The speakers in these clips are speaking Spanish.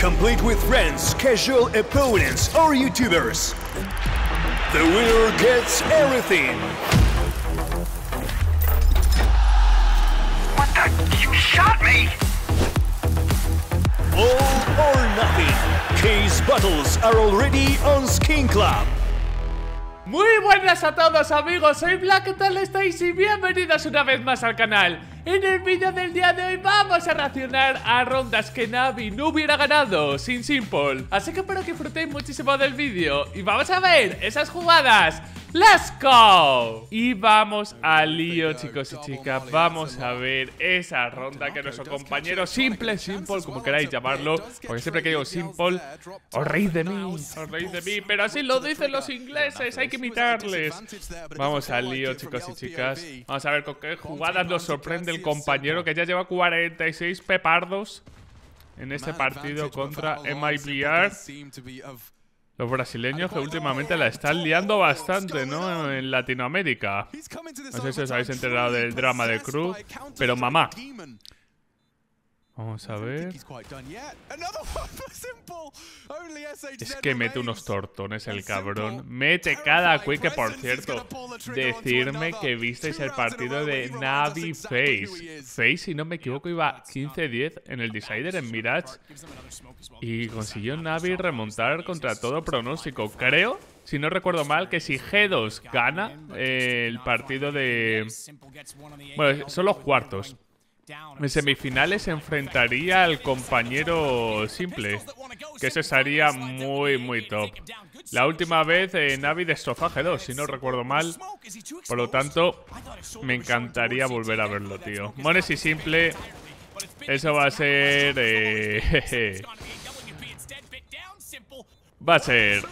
complete with friends, casual opponents, or YouTubers. The winner gets everything. What the? You shot me! All or nothing. Case battles are already on Skin Club. Muy buenas a todos amigos, soy Black, ¿qué tal estáis? Y bienvenidos una vez más al canal En el vídeo del día de hoy vamos a reaccionar a rondas que Navi no hubiera ganado sin Simple. Así que espero que disfrutéis muchísimo del vídeo Y vamos a ver esas jugadas ¡Let's go! Y vamos al lío, chicos y chicas. Vamos a ver esa ronda que nuestro compañero Simple, Simple, como queráis llamarlo, porque siempre que digo Simple, os reís de mí, os reís de mí, pero así lo dicen los ingleses, hay que imitarles. Vamos al lío, chicos y chicas. Vamos a ver con qué jugadas nos sorprende el compañero que ya lleva 46 pepardos en este partido contra MIBR. Los brasileños que últimamente la están liando bastante, ¿no? En Latinoamérica. No sé si os habéis enterado del drama de Cruz, pero mamá. Vamos a ver. Es que mete unos tortones el cabrón. Mete cada quick por cierto, decirme que visteis el partido de Navi Face. Face, si no me equivoco, iba 15-10 en el Decider en Mirage. Y consiguió Navi remontar contra todo pronóstico. Creo si no recuerdo mal, que si G2 gana eh, el partido de... Bueno, son los cuartos. En semifinales se enfrentaría al compañero simple, que eso estaría muy, muy top. La última vez eh, Navi destrozó a G2, si no recuerdo mal. Por lo tanto, me encantaría volver a verlo, tío. Mones y simple, eso va a ser... Eh, va a ser...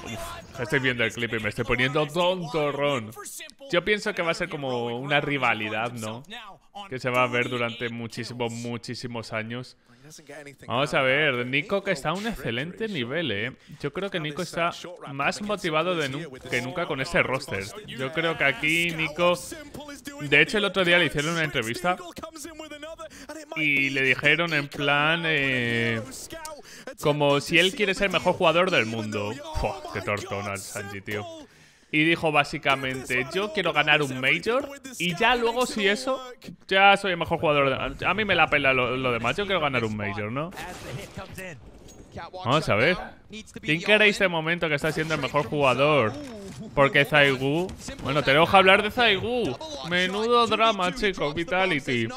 estoy viendo el clip y me estoy poniendo tontorrón. Yo pienso que va a ser como una rivalidad, ¿no? Que se va a ver durante muchísimos, muchísimos años. Vamos a ver, Nico que está a un excelente nivel, ¿eh? Yo creo que Nico está más motivado que nunca con este roster. Yo creo que aquí Nico... De hecho, el otro día le hicieron una entrevista y le dijeron en plan... Eh, como si él quiere ser el mejor jugador del mundo. Uf, ¡Qué tortona el Sanji, tío! Y dijo básicamente, yo quiero ganar un Major y ya luego si eso, ya soy el mejor jugador. De... A mí me la pela lo, demás, yo quiero ganar un Major, ¿no? Vamos a ver. ¿Quién queréis de momento que está siendo el mejor jugador? Porque Zaigu... Bueno, tenemos que hablar de Zaigu. Menudo drama, chicos, Vitality.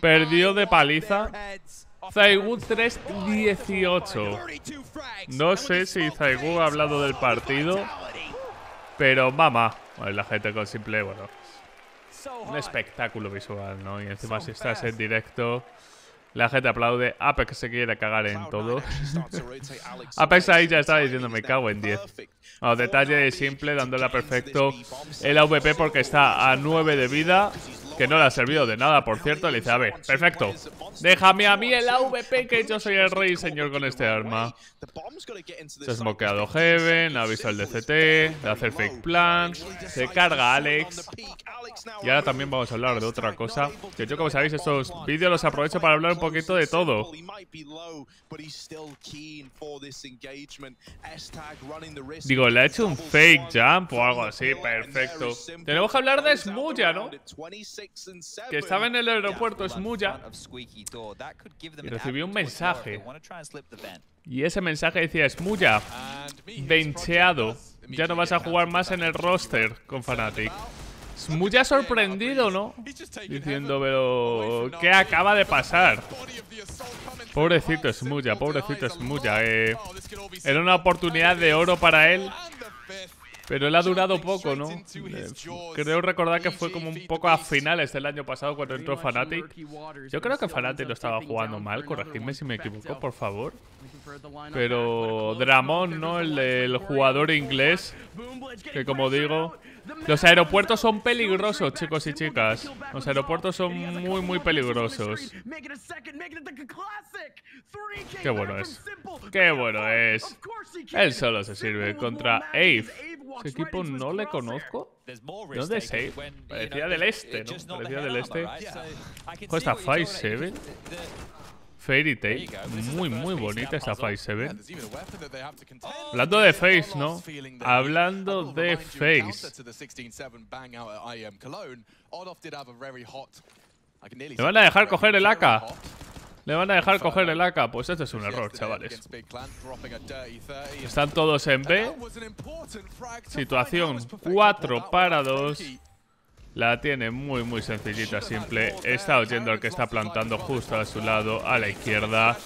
Perdió de paliza. Zaigu 3-18. No sé si Zaigu ha hablado del partido. Pero mamá, la gente con simple, bueno, un espectáculo visual, ¿no? Y encima si estás en directo, la gente aplaude. Apex se quiere cagar en todo. Apex ahí ya estaba diciendo, me cago en 10. detalle simple, dándole a perfecto el AVP porque está a 9 de vida que no le ha servido de nada, por cierto. Le dice, a ver, perfecto. Déjame a mí el AVP, que yo soy el rey, señor, con este arma. Se ha smokeado Heaven, ha visto el DCT, de hacer fake plan, se carga Alex. Y ahora también vamos a hablar de otra cosa. Que yo, como sabéis, estos vídeos los aprovecho para hablar un poquito de todo. Digo, le ha hecho un fake jump o algo así, perfecto. Tenemos que hablar de Smuya, ¿no? Que estaba en el aeropuerto Smuya y recibió un mensaje. Y ese mensaje decía, Smuya, bencheado. Ya no vas a jugar más en el roster con Fnatic. Smuya sorprendido, ¿no? Diciendo, pero... ¿Qué acaba de pasar? Pobrecito Smuya, pobrecito Smuya. Eh, era una oportunidad de oro para él pero él ha durado poco, ¿no? Eh, creo recordar que fue como un poco a finales del año pasado cuando entró Fnatic. Yo creo que Fnatic lo estaba jugando mal, corregidme si me equivoco, por favor. Pero Dramon, ¿no? El del jugador inglés, que como digo... Los aeropuertos son peligrosos, chicos y chicas. Los aeropuertos son muy, muy peligrosos. Qué bueno es. Qué bueno es. Él solo se sirve contra Ave. ¿Ese equipo no le conozco? ¿De dónde es Ave? Parecía del este, ¿no? Parecía del este. ¿Cómo está? ¿5-7? Fairy Tail. Muy, muy bonita esta Phase 7. Hablando de Face, ¿no? Hablando de Face. Le van a dejar coger el AK. Le van a dejar coger el AK. Pues este es un error, chavales. Están todos en B. Situación 4 para 2. La tiene muy, muy sencillita, simple. Está oyendo al que está plantando justo a su lado, a la izquierda.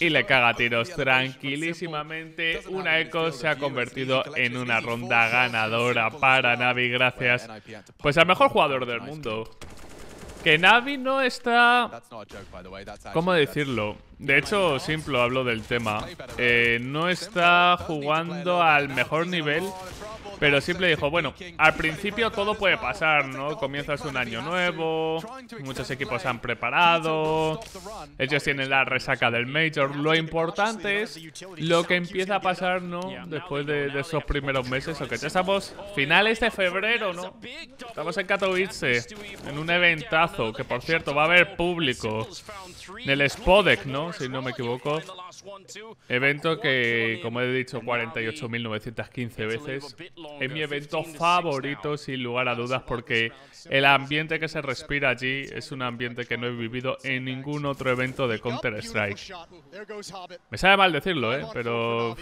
Y le caga tiros tranquilísimamente. Una Echo se ha convertido en una ronda ganadora para Navi, gracias. Pues al mejor jugador del mundo. Que Navi no está... ¿Cómo decirlo? De hecho, simple hablo del tema. Eh, no está jugando al mejor nivel pero siempre dijo, bueno, al principio todo puede pasar, ¿no? Comienzas un año nuevo, muchos equipos se han preparado, ellos tienen la resaca del Major. Lo importante es lo que empieza a pasar, ¿no? Después de, esos primeros meses, o que ya estamos finales de febrero, ¿no? Estamos en Katowice, en un eventazo, que por cierto va a haber público, en el Spodek, ¿no? Si no me equivoco. Evento que, como he dicho, 48.915 veces es mi evento favorito sin lugar a dudas porque el ambiente que se respira allí es un ambiente que no he vivido en ningún otro evento de Counter-Strike. Me sabe mal decirlo, ¿eh? Pero...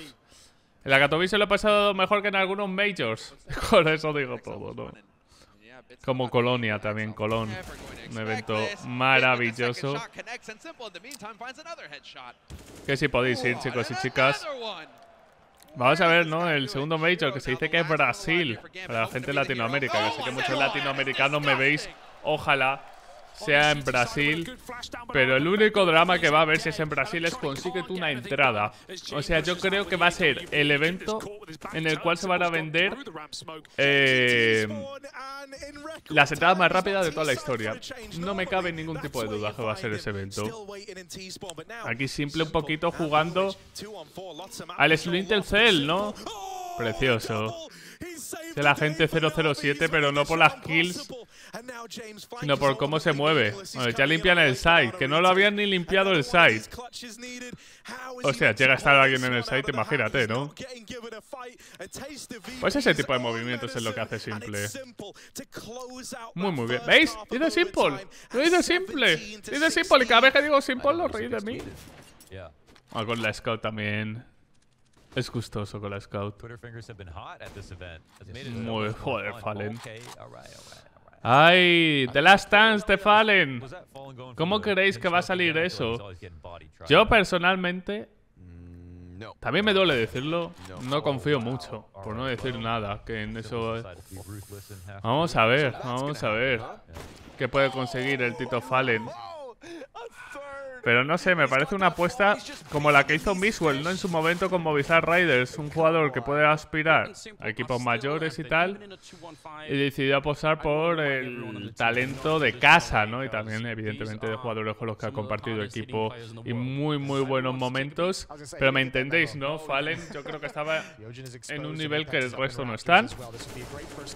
En la Katowice lo he pasado mejor que en algunos Majors. Con eso digo todo, ¿no? Como Colonia también, Colón. Un evento maravilloso. Que si podéis ir, chicos y chicas. Vamos a ver, ¿no? El segundo Major, que se dice que es Brasil. Para la gente de Latinoamérica. Yo sé que muchos latinoamericanos me veis. Ojalá sea en Brasil. Pero el único drama que va a haber si es en Brasil es consíguete una entrada. O sea, yo creo que va a ser el evento en el cual se van a vender eh, las entradas más rápidas de toda la historia. No me cabe ningún tipo de duda que va a ser ese evento. Aquí simple un poquito jugando al Splinter Cell, ¿no? Precioso. De la gente 007, pero no por las kills sino por cómo se mueve. ya limpian el site, que no lo habían ni limpiado el site. O sea, llega a estar alguien en el site, imagínate, ¿no? Pues ese tipo de movimientos es lo que hace Simple. Muy, muy bien. ¿Veis? Dice Simple. Lo dice Simple. Dice Simple. Y cada vez que digo Simple lo reí de mí. Ah, con la Scout también. Es gustoso con la Scout. Muy joder, Fallen. ¡Ay! The Last Dance de Fallen. ¿Cómo creéis que va a salir eso? Yo personalmente... También me duele decirlo, no confío mucho, por no decir nada, que en eso... Vamos a ver, vamos a ver qué puede conseguir el Tito Fallen. Pero no sé, me parece una apuesta como la que hizo Miswell, ¿no? En su momento con Movistar Riders, un jugador que puede aspirar a equipos mayores y tal. Y decidió apostar por el talento de casa, ¿no? Y también, evidentemente, de jugadores con los que ha compartido equipo y muy, muy buenos momentos. Pero me entendéis, ¿no? Fallen, yo creo que estaba en un nivel que el resto no están.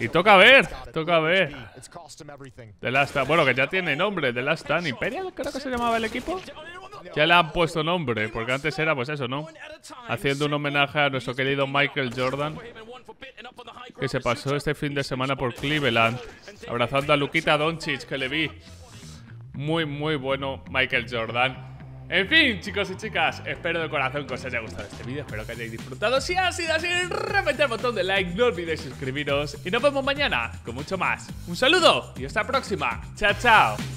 Y toca ver, toca ver. The Last Bueno, que ya tiene nombre, The Last Stand. Imperial, creo que se llamaba el equipo. Ya le han puesto nombre, porque antes era pues eso, ¿no? Haciendo un homenaje a nuestro querido Michael Jordan, que se pasó este fin de semana por Cleveland, abrazando a Luquita Doncic, que le vi. Muy, muy bueno Michael Jordan. En fin, chicos y chicas, espero de corazón que os haya gustado este vídeo, espero que hayáis disfrutado. Si ha sido así, reventad el botón de like, no olvidéis suscribiros y nos vemos mañana con mucho más. Un saludo y hasta la próxima. Chao, chao.